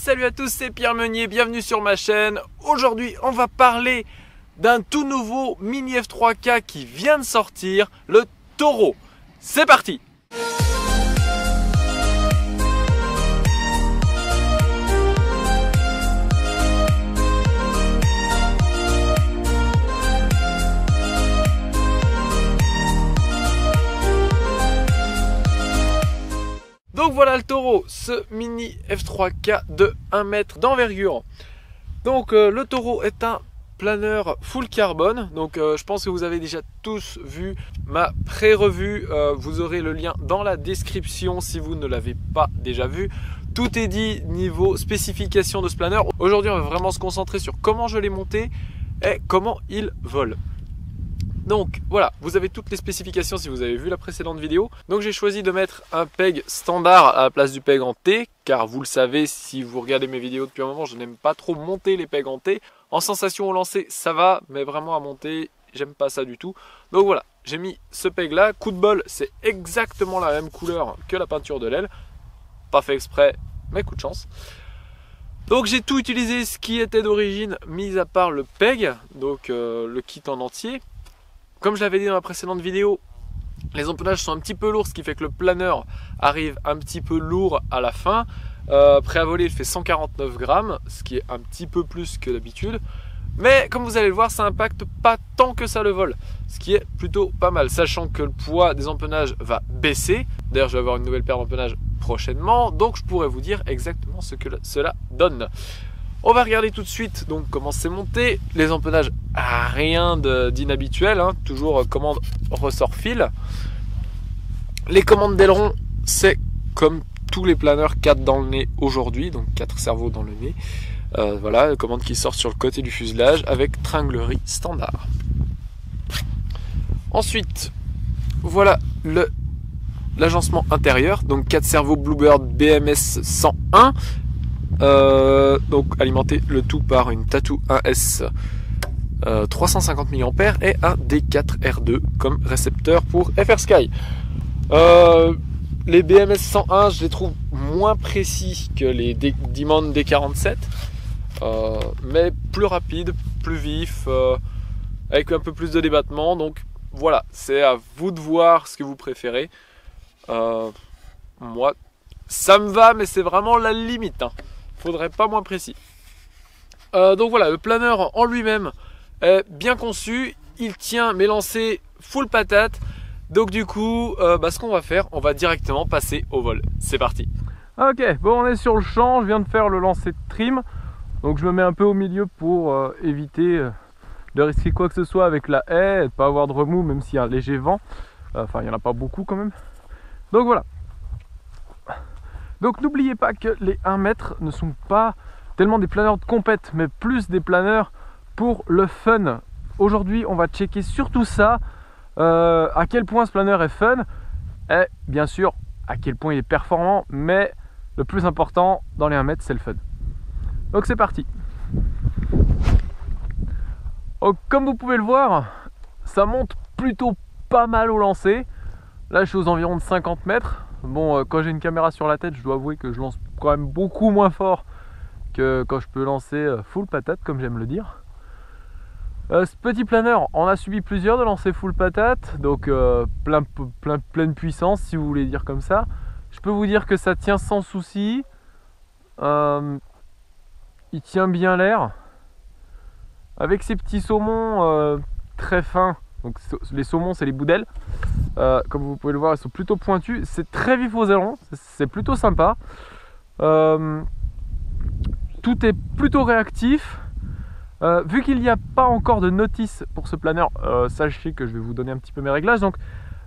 salut à tous, c'est Pierre Meunier, bienvenue sur ma chaîne. Aujourd'hui, on va parler d'un tout nouveau mini F3K qui vient de sortir, le Taureau. C'est parti Donc voilà le taureau, ce mini F3K de 1 mètre d'envergure. Donc euh, le taureau est un planeur full carbone. Donc euh, je pense que vous avez déjà tous vu ma pré-revue. Euh, vous aurez le lien dans la description si vous ne l'avez pas déjà vu. Tout est dit niveau spécification de ce planeur. Aujourd'hui on va vraiment se concentrer sur comment je l'ai monté et comment il vole. Donc voilà, vous avez toutes les spécifications si vous avez vu la précédente vidéo. Donc j'ai choisi de mettre un peg standard à la place du peg en T, car vous le savez, si vous regardez mes vidéos depuis un moment, je n'aime pas trop monter les pegs en T. En sensation au lancer, ça va, mais vraiment à monter, j'aime pas ça du tout. Donc voilà, j'ai mis ce peg là. Coup de bol, c'est exactement la même couleur que la peinture de l'aile. Pas fait exprès, mais coup de chance. Donc j'ai tout utilisé ce qui était d'origine, mis à part le peg, donc euh, le kit en entier. Comme je l'avais dit dans la précédente vidéo, les empennages sont un petit peu lourds, ce qui fait que le planeur arrive un petit peu lourd à la fin. Euh, prêt à voler, il fait 149 grammes, ce qui est un petit peu plus que d'habitude. Mais comme vous allez le voir, ça impacte pas tant que ça le vol, ce qui est plutôt pas mal, sachant que le poids des empennages va baisser. D'ailleurs, je vais avoir une nouvelle paire d'empennages prochainement, donc je pourrais vous dire exactement ce que cela donne. On va regarder tout de suite donc comment c'est monté. Les empennages, rien d'inhabituel, hein. toujours commande ressort fil. Les commandes d'aileron, c'est comme tous les planeurs 4 dans le nez aujourd'hui, donc 4 cerveaux dans le nez. Euh, voilà, commande qui sort sur le côté du fuselage avec tringlerie standard. Ensuite, voilà l'agencement intérieur, donc 4 cerveaux Bluebird BMS 101 euh, donc alimenter le tout par une Tattoo 1S 350 mAh et un D4R2 comme récepteur pour FR Sky. Euh, les BMS 101, je les trouve moins précis que les D Demon D47, euh, mais plus rapide, plus vif, avec un peu plus de débattement. Donc voilà, c'est à vous de voir ce que vous préférez. moi, ça me va, mais c'est vraiment la limite. Hein faudrait pas moins précis. Euh, donc voilà, le planeur en lui-même est bien conçu, il tient mes lancers full patate. Donc du coup, euh, bah, ce qu'on va faire, on va directement passer au vol. C'est parti. Ok, bon on est sur le champ, je viens de faire le lancer de trim. Donc je me mets un peu au milieu pour euh, éviter de risquer quoi que ce soit avec la haie et de pas avoir de remous même s'il y a un léger vent. Enfin il n'y en a pas beaucoup quand même. Donc voilà, donc n'oubliez pas que les 1 mètre ne sont pas tellement des planeurs de compète, mais plus des planeurs pour le fun. Aujourd'hui, on va checker surtout ça, euh, à quel point ce planeur est fun, et bien sûr, à quel point il est performant, mais le plus important dans les 1 mètre, c'est le fun. Donc c'est parti. Donc, comme vous pouvez le voir, ça monte plutôt pas mal au lancer. Là, je suis aux environs de 50 mètres. Bon, euh, quand j'ai une caméra sur la tête, je dois avouer que je lance quand même beaucoup moins fort que quand je peux lancer euh, full patate, comme j'aime le dire. Euh, ce petit planeur, on a subi plusieurs de lancer full patate, donc plein, plein, pleine puissance si vous voulez dire comme ça. Je peux vous dire que ça tient sans souci. il tient bien l'air. Avec ces petits saumons très fins, donc les saumons c'est les boudelles, euh, comme vous pouvez le voir, ils sont plutôt pointus. C'est très vif aux ailerons, c'est plutôt sympa. Euh, tout est plutôt réactif. Euh, vu qu'il n'y a pas encore de notice pour ce planeur, sachez que je vais vous donner un petit peu mes réglages. Donc,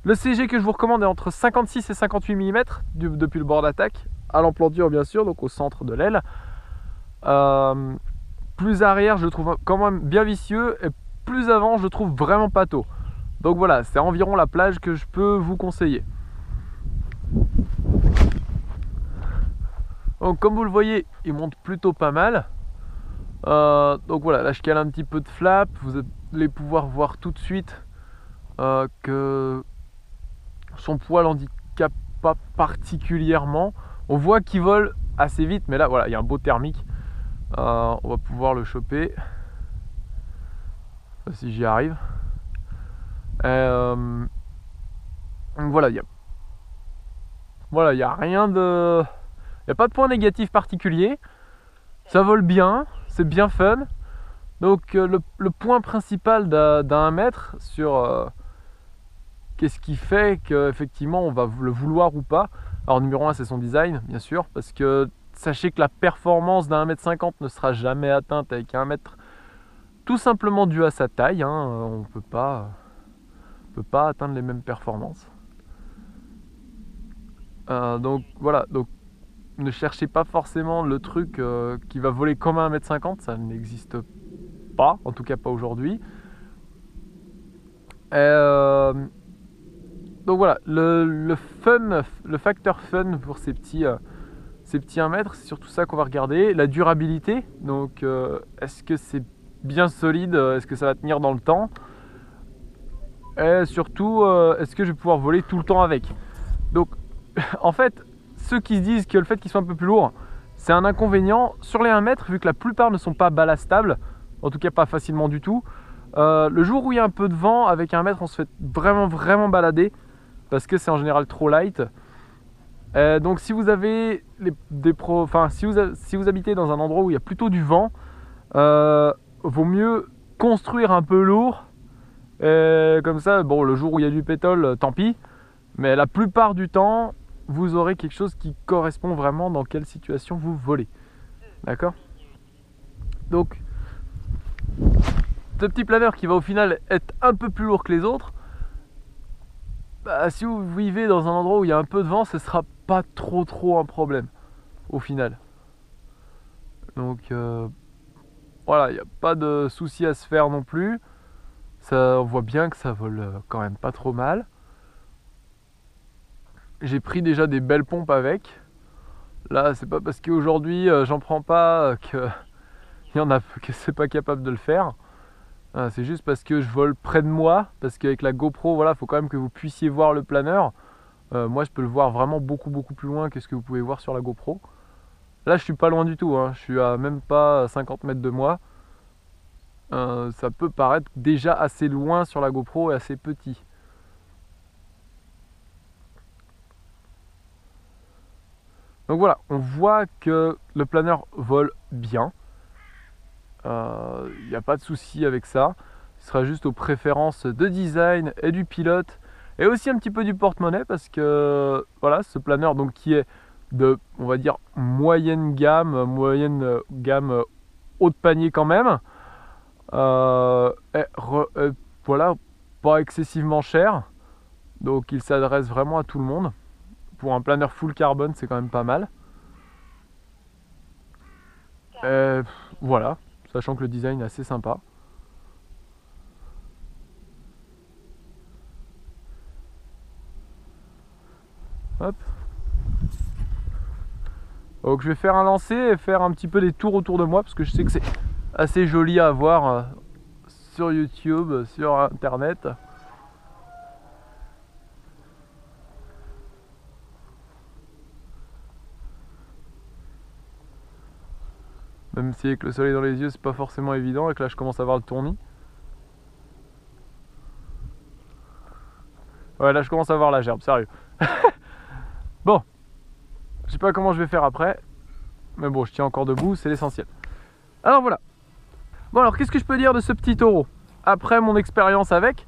le CG que je vous recommande est entre 56 et 58 mm depuis le bord d'attaque, à l'emplanture bien sûr, donc au centre de l'aile. plus arrière, je le trouve quand même bien vicieux, et plus avant, je trouve vraiment pâteau. Donc voilà, c'est environ la plage que je peux vous conseiller. Donc comme vous le voyez, il monte plutôt pas mal. Euh, donc voilà, là je cale un petit peu de flap. Vous allez pouvoir voir tout de suite euh, que son poids l'handicape pas particulièrement. On voit qu'il vole assez vite. Mais là, voilà, il y a un beau thermique. on va pouvoir le choper. Si j'y arrive. donc voilà, il voilà, il n'y a rien de. Il n'y a pas de point négatif particulier. Ça vole bien, c'est bien fun. Donc euh, le, point principal d'un mètre sur euh, qu'est-ce qui fait qu'effectivement on va le vouloir ou pas. Alors numéro 1 c'est son design bien sûr parce que sachez que la performance d'un mètre 50 ne sera jamais atteinte avec un mètre tout simplement dû à sa taille. Hein. On peut pas, peut pas atteindre les mêmes performances. Euh, donc voilà, donc ne cherchez pas forcément le truc euh, qui va voler comme un 1m50, ça n'existe pas, en tout cas pas aujourd'hui. Euh, donc voilà, le, fun, le facteur fun pour ces petits, ces petits 1 mètre, c'est surtout ça qu'on va regarder. La durabilité, donc est-ce que c'est bien solide, est-ce que ça va tenir dans le temps? Et surtout, est-ce que je vais pouvoir voler tout le temps avec? Donc en fait, ceux qui se disent que le fait qu'ils soient un peu plus lourds, c'est un inconvénient. Sur les 1 mètre, vu que la plupart ne sont pas ballastables, en tout cas pas facilement du tout, euh, le jour où il y a un peu de vent, avec un mètre, on se fait vraiment vraiment balader parce que c'est en général trop light. Euh, donc si vous avez des pro, enfin si vous, si vous habitez dans un endroit où il y a plutôt du vent, euh, vaut mieux construire un peu lourd. comme ça, bon, le jour où il y a du pétole, tant pis. Mais la plupart du temps, vous aurez quelque chose qui correspond vraiment dans quelle situation vous volez. D'accord? Donc, ce petit planeur qui va au final être un peu plus lourd que les autres, bah, si vous vivez dans un endroit où il y a un peu de vent, ce sera pas trop trop un problème au final. Donc euh, voilà, il n'y a pas de souci à se faire non plus. Ça, on voit bien que ça vole euh, quand même pas trop mal. J'ai pris déjà des belles pompes avec. Là, c'est pas parce qu'aujourd'hui euh, j'en prends pas euh, que il y a que c'est pas capable de le faire. C'est juste parce que je vole près de moi, parce qu'avec la GoPro, voilà, faut quand même que vous puissiez voir le planeur. moi, je peux le voir vraiment beaucoup beaucoup plus loin que ce que vous pouvez voir sur la GoPro. Là, je suis pas loin du tout. Hein. Je suis à même pas 50 mètres de moi. ça peut paraître déjà assez loin sur la GoPro et assez petit. Donc voilà, on voit que le planeur vole bien. Il euh, n'y a pas de souci avec ça. Ce sera juste aux préférences de design et du pilote. Et aussi un petit peu du porte-monnaie parce que voilà, ce planeur donc qui est de, on va dire, moyenne gamme, moyenne gamme haut de panier quand même. Euh, voilà, pas excessivement cher. Donc il s'adresse vraiment à tout le monde pour un planeur full carbone, c'est quand même pas mal. Euh, voilà, sachant que le design est assez sympa. Hop. Donc je vais faire un lancer et faire un petit peu des tours autour de moi parce que je sais que c'est assez joli à voir euh, sur YouTube, sur internet. Même si avec le soleil dans les yeux, c'est pas forcément évident et que là je commence à voir le tournis. Ouais, là je commence à voir la gerbe, sérieux. sais pas comment je vais faire après, mais bon, je tiens encore debout, c'est l'essentiel. Alors voilà. Bon, alors qu'est-ce que je peux dire de ce petit taureau? Après mon expérience avec,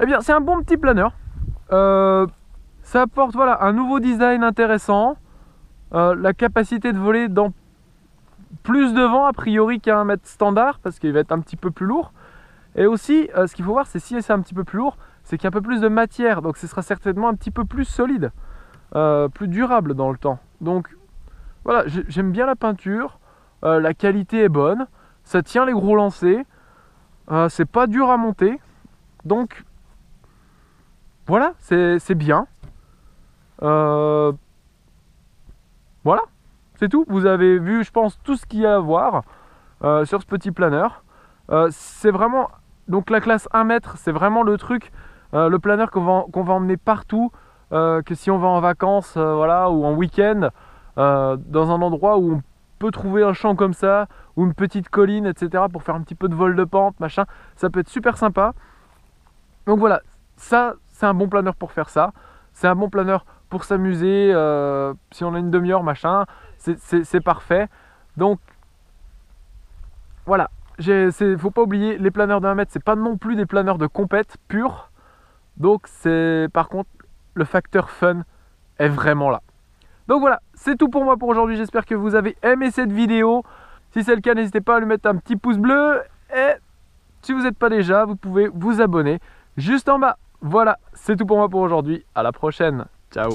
eh bien, c'est un bon petit planeur. Euh, ça apporte voilà, un nouveau design intéressant, euh, la capacité de voler dans plus de vent a priori qu'un mètre standard parce qu'il va être un petit peu plus lourd. Et aussi, euh, ce qu'il faut voir, c'est si c'est un petit peu plus lourd, c'est qu'il y a un peu plus de matière, donc ce sera certainement un petit peu plus solide, euh, plus durable dans le temps. Donc voilà, j'aime bien la peinture, euh, la qualité est bonne, ça tient les gros lancers, c'est pas dur à monter, donc voilà, c'est bien. voilà, c'est tout. Vous avez vu, je pense, tout ce qu'il y a à voir euh, sur ce petit planeur. Euh, c'est vraiment. Donc la classe 1 mètre, c'est vraiment le truc, euh, le planeur qu'on va, va, emmener partout. Que si on va en vacances voilà, ou en week-end, euh, dans un endroit où on peut trouver un champ comme ça, ou une petite colline, etc. pour faire un petit peu de vol de pente, machin. Ça peut être super sympa. Donc voilà, ça, c'est un bon planeur pour faire ça. C'est un bon planeur pour s'amuser. euh, si on a une demi-heure, machin, c'est- parfait. Donc voilà, il faut pas oublier, les planeurs de 1 mètre, c'est pas non plus des planeurs de compète purs. Donc c'est par contre le facteur fun est vraiment là. Donc voilà, c'est tout pour moi pour aujourd'hui. J'espère que vous avez aimé cette vidéo. Si c'est le cas, n'hésitez pas à lui mettre un petit pouce bleu. Et si vous n'êtes pas déjà, vous pouvez vous abonner juste en bas. Voilà, c'est tout pour moi pour aujourd'hui. À la prochaine. Ciao